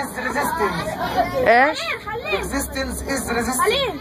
is resistance. ايش existence is resistance.